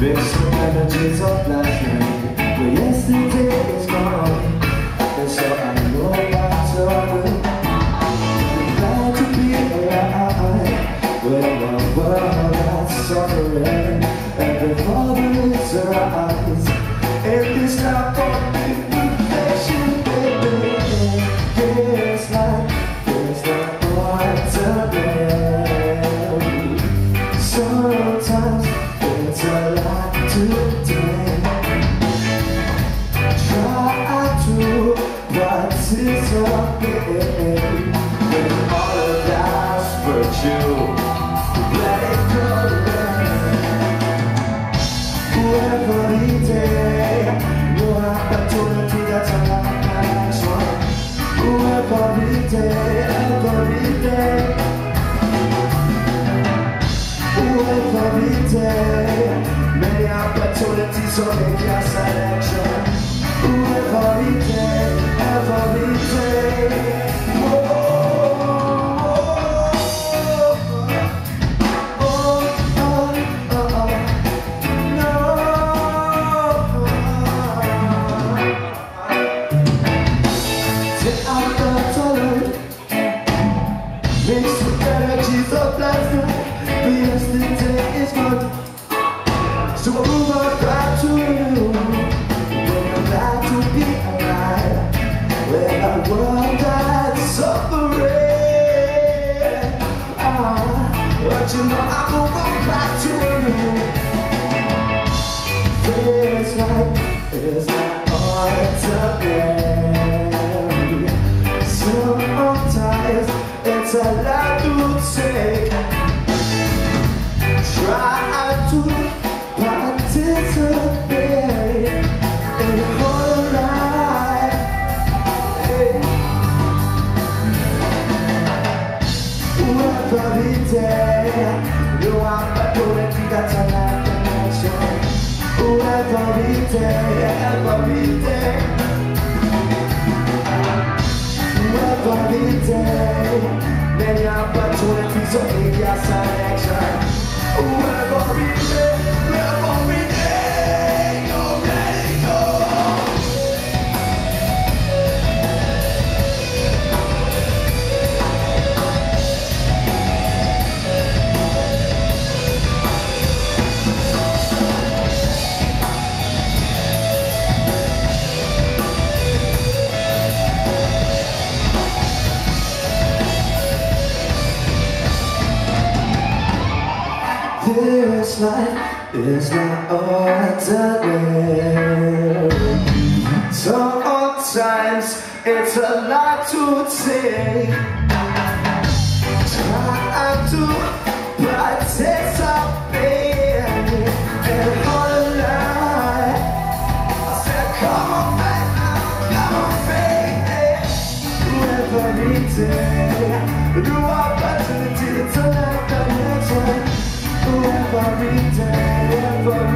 Drifts from memories of last night But yesterday is gone. And so I know that's over I'm to be alive When my world has suffering And the father is arise participate in all of life's virtue. Let it go Every day, no opportunity that's long action. Every day, every day. Every day, many opportunities, so make your selection. Day. So I move on back to you. When I'm glad to be alive When my world died suffering. Ah, But you know I move on back to you. Feels like it's not day, new opportunity that's a life connection Every day, every day Every day, many opportunities to make your selection Whoever day, every day, This life is not ordinary. Sometimes it's a lot to take. Try to in whole life. I said, come on, baby, come on, baby. Every day, new opportunity to let the next. Every day, every